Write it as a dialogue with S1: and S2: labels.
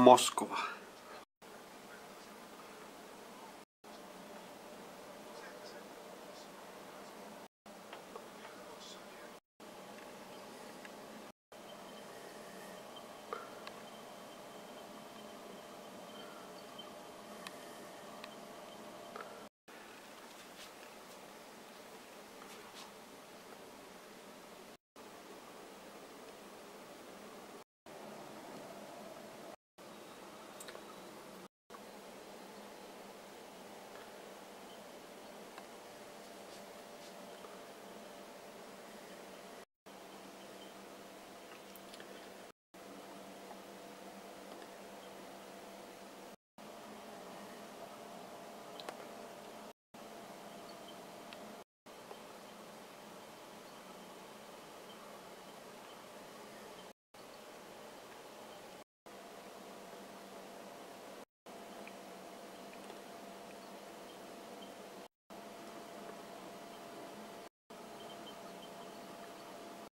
S1: Moskova.